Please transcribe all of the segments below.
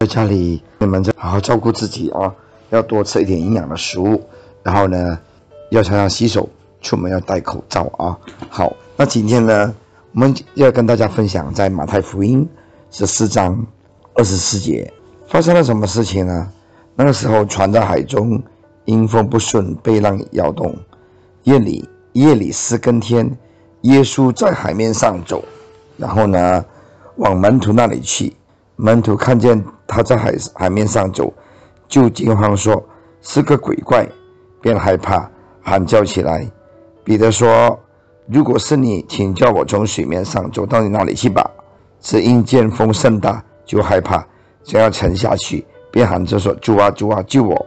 在家里你们就好好照顾自己啊，要多吃一点营养的食物，然后呢，要常常洗手，出门要戴口罩啊。好，那今天呢，我们要跟大家分享在马太福音十四章二十四节发生了什么事情呢？那个时候船在海中，因风不顺，被浪摇动。夜里，夜里四更天，耶稣在海面上走，然后呢，往门徒那里去。门徒看见他在海海面上走，就惊慌说：“是个鬼怪！”便害怕，喊叫起来。彼得说：“如果是你，请叫我从水面上走到你那里去吧。”只因见风甚大，就害怕，想要沉下去。便喊着说：“主啊，主啊，救我！”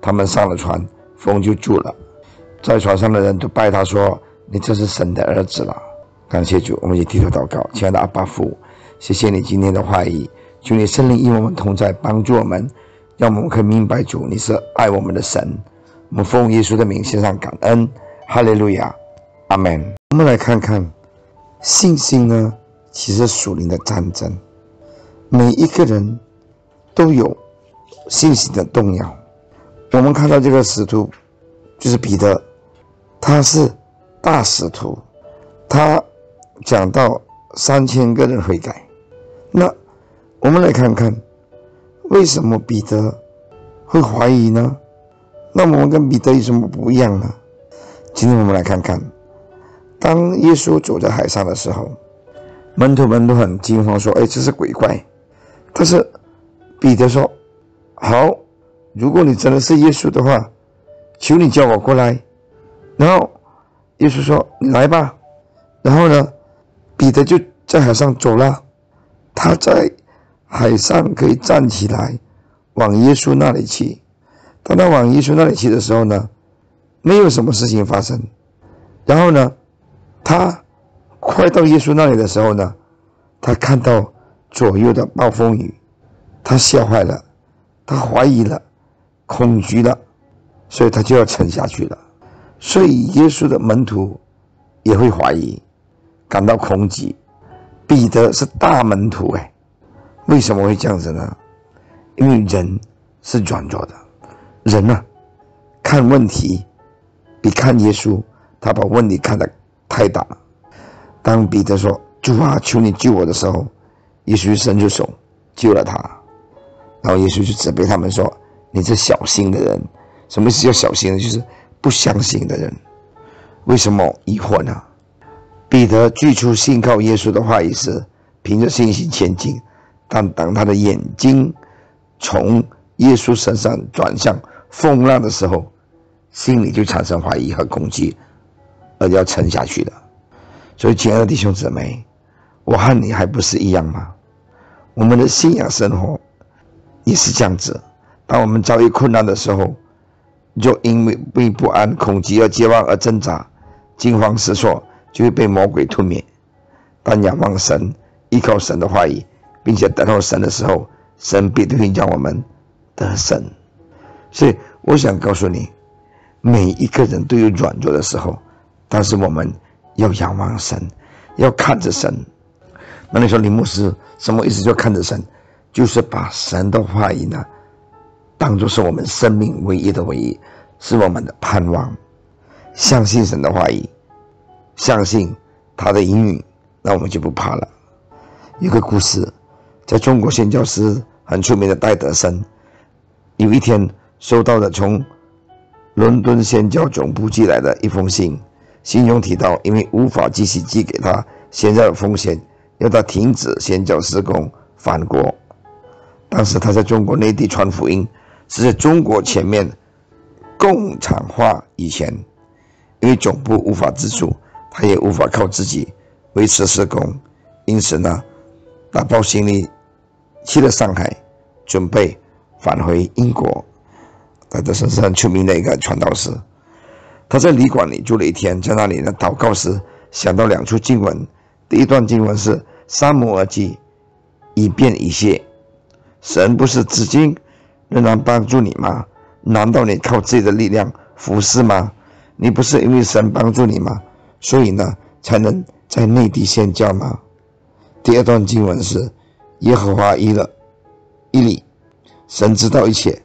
他们上了船，风就住了。在船上的人都拜他说：“你这是神的儿子了。”感谢主，我们一起低头祷告。亲爱的阿爸父，谢谢你今天的话语，求你圣灵与我们同在，帮助我们，让我们可以明白主你是爱我们的神。我们奉耶稣的名献上感恩，哈利路亚，阿门。我们来看看信心呢，其实属灵的战争，每一个人都有。信心的动摇。我们看到这个使徒，就是彼得，他是大使徒，他讲到三千个人悔改。那我们来看看，为什么彼得会怀疑呢？那我们跟彼得有什么不一样呢？今天我们来看看，当耶稣走在海上的时候，门徒们都很惊慌，说：“哎，这是鬼怪。”但是彼得说。好，如果你真的是耶稣的话，求你叫我过来。然后耶稣说：“你来吧。”然后呢，彼得就在海上走了。他在海上可以站起来，往耶稣那里去。当他往耶稣那里去的时候呢，没有什么事情发生。然后呢，他快到耶稣那里的时候呢，他看到左右的暴风雨，他吓坏了。他怀疑了，恐惧了，所以他就要沉下去了。所以耶稣的门徒也会怀疑，感到恐惧。彼得是大门徒哎，为什么会这样子呢？因为人是软弱的，人呢看问题比看耶稣，他把问题看得太大了。当彼得说“主啊，求你救我”的时候，耶稣伸出手救了他。然后耶稣就责备他们说：“你这小心的人，什么是叫小心的？就是不相信的人。为什么疑惑呢？”彼得最初信靠耶稣的话语是凭着信心前进，但当他的眼睛从耶稣身上转向风浪的时候，心里就产生怀疑和恐惧，而要沉下去了。所以，亲爱的弟兄姊妹，我和你还不是一样吗？我们的信仰生活。也是这样子，当我们遭遇困难的时候，就因为为不安、恐惧而绝望而挣扎、惊慌失措，就会被魔鬼吞灭。但仰望神、依靠神的话语，并且等候神的时候，神必定会让我们得胜。所以，我想告诉你，每一个人都有软弱的时候，但是我们要仰望神，要看着神。那你说，林牧师什么意思？就看着神。就是把神的话语呢，当做是我们生命唯一的唯一，是我们的盼望。相信神的话语，相信他的应允，那我们就不怕了。有个故事，在中国宣教师很出名的戴德生，有一天收到了从伦敦宣教总部寄来的一封信，信中提到，因为无法继续寄给他，现在的风险，要他停止宣教施工，返国。当时他在中国内地传福音，是在中国前面共产化以前，因为总部无法自助，他也无法靠自己维持施工，因此呢，打包行李去了上海，准备返回英国。他的身上出名的一个传道士，他在旅馆里住了一天，在那里呢祷告时想到两处经文，第一段经文是《三摩耳记》，以便一谢。神不是至今仍然帮助你吗？难道你靠自己的力量服侍吗？你不是因为神帮助你吗？所以呢，才能在内地宣教吗？第二段经文是：耶和华伊勒伊利神知道一切，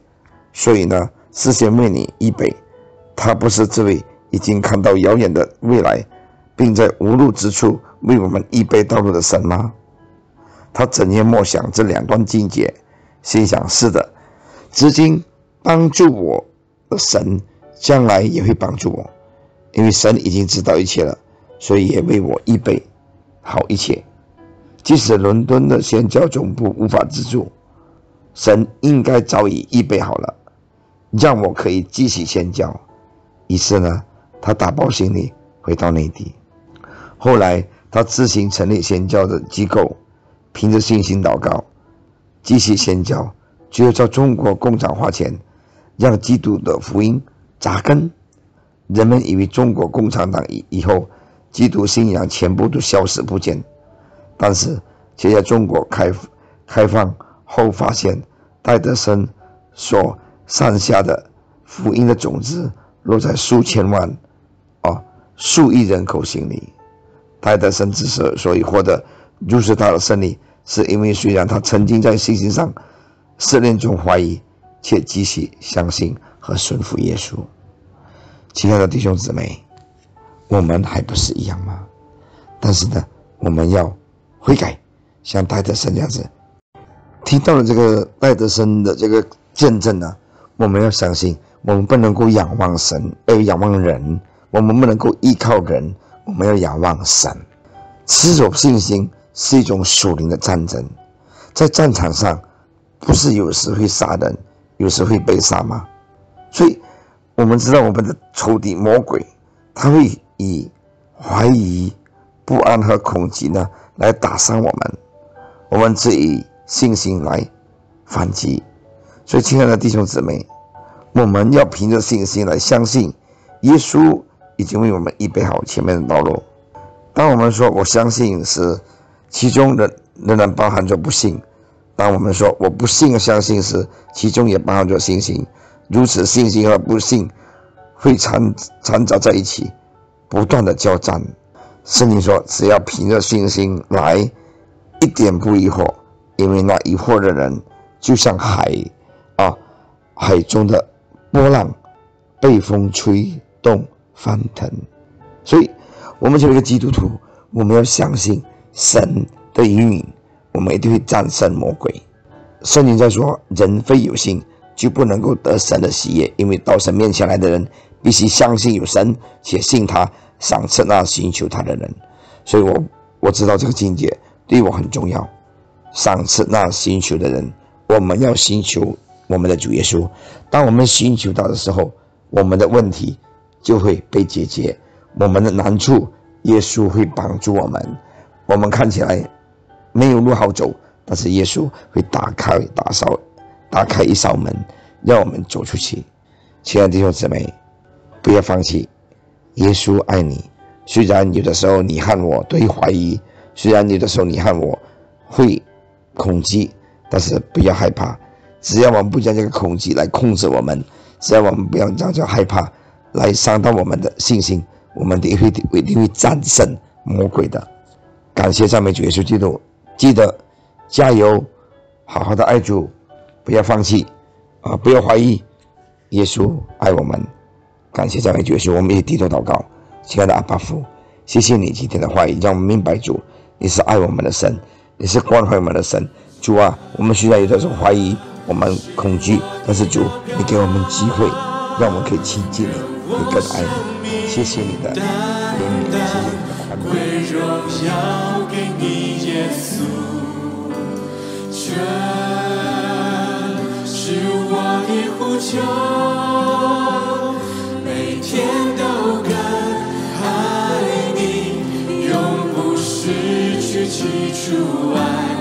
所以呢，事先为你预备。他不是这位已经看到遥远的未来，并在无路之处为我们预备道路的神吗？他整夜默想这两段境界，心想：是的，至今帮助我的神，将来也会帮助我，因为神已经知道一切了，所以也为我预备好一切。即使伦敦的宣教总部无法资助，神应该早已预备好了，让我可以继续宣教。于是呢，他打包行李回到内地。后来，他自行成立宣教的机构，凭着信心祷告，继续宣教。只有在中国共产化前，让基督的福音扎根。人们以为中国共产党以以后，基督信仰全部都消失不见。但是，却在中国开开放后，发现戴德生所散下的福音的种子落在数千万、啊数亿人口心里。戴德生之所所以获得如此大的胜利，是因为虽然他曾经在信心上试炼中怀疑，却继续相信和顺服耶稣。亲爱的弟兄姊妹，我们还不是一样吗？但是呢，我们要。悔改，像戴德生这样子，听到了这个戴德生的这个见证呢，我们要相信，我们不能够仰望神，要仰望人；我们不能够依靠人，我们要仰望神。持守信心是一种属灵的战争，在战场上，不是有时会杀人，有时会被杀吗？所以，我们知道我们的仇敌魔鬼，他会以怀疑、不安和恐惧呢。来打伤我们，我们只以信心来反击。所以，亲爱的弟兄姊妹，我们要凭着信心来相信，耶稣已经为我们预备好前面的道路。当我们说我相信时，其中仍仍然包含着不信；当我们说我不信相信时，其中也包含着信心。如此，信心和不信会掺掺杂在一起，不断的交战。圣经说：“只要凭着信心来，一点不疑惑，因为那疑惑的人，就像海啊，海中的波浪，被风吹动翻腾。所以，我们作为一个基督徒，我们要相信神的应允，我们一定会战胜魔鬼。圣经在说：人非有信，就不能够得神的喜悦，因为到神面前来的人，必须相信有神，且信他。”赏赐那寻求他的人，所以我我知道这个境界对我很重要。赏赐那寻求的人，我们要寻求我们的主耶稣。当我们寻求到的时候，我们的问题就会被解决，我们的难处，耶稣会帮助我们。我们看起来没有路好走，但是耶稣会打开、打扫、打开一扇门，让我们走出去。亲爱的弟兄姊妹，不要放弃。耶稣爱你，虽然有的时候你和我都会怀疑，虽然有的时候你和我会恐惧，但是不要害怕。只要我们不将这个恐惧来控制我们，只要我们不要让这害怕来伤到我们的信心，我们一定会一定会战胜魔鬼的。感谢赞美主耶稣基督，记得加油，好好的爱主，不要放弃啊！不要怀疑，耶稣爱我们。感谢赞美主耶稣，我们也低头祷告，亲爱的阿爸父，谢谢你今天的话语，让我们明白主，你是爱我们的神，你是关怀我们的神。主啊，我们虽然有的时候怀疑，我们恐惧，但是主，你给我们机会，让我们可以亲近你，可以更爱你。谢谢你的怜悯，谢谢你的宽容。天都更爱你，永不失天都更爱你，永不失去起初爱。